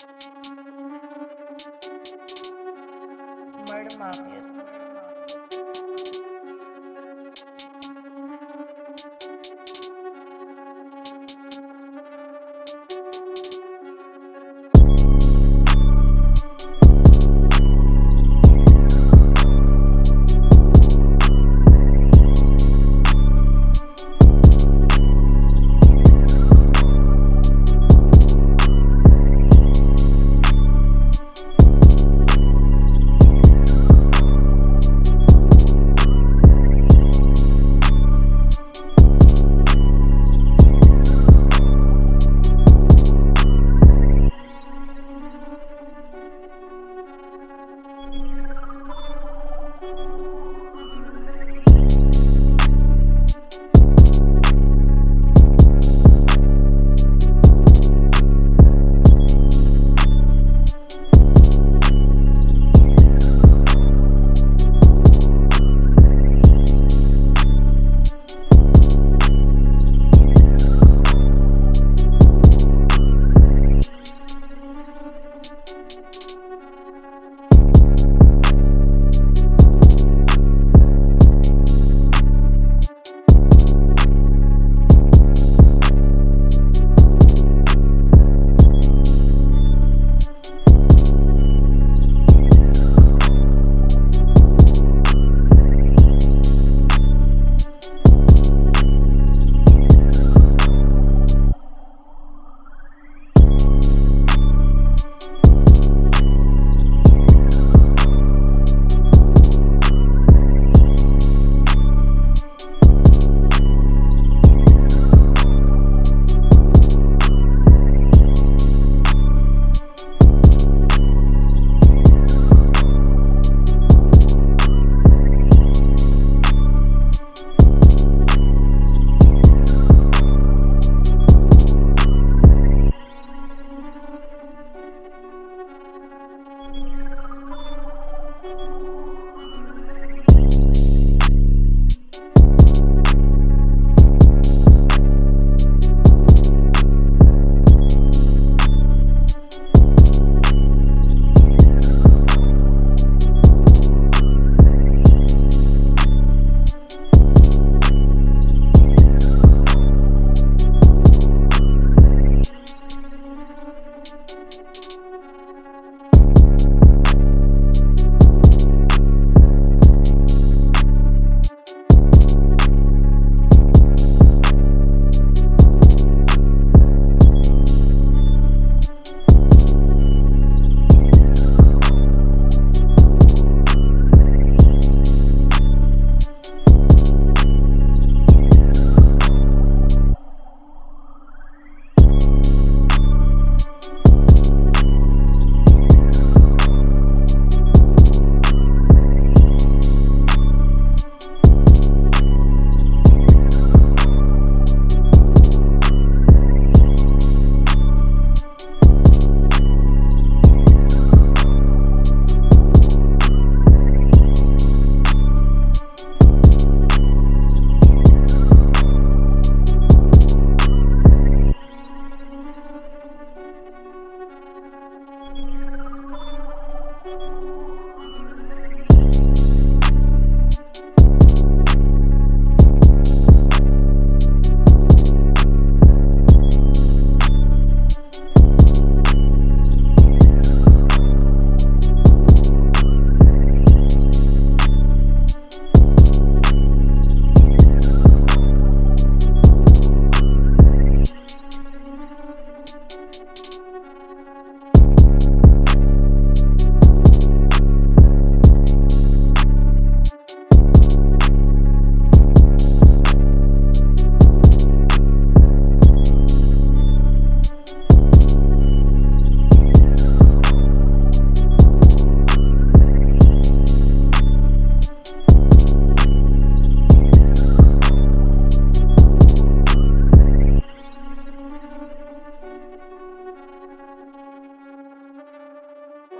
Murder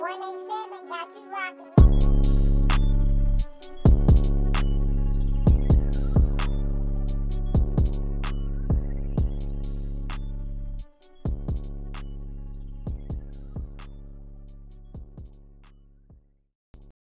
One eight seven got you rocking.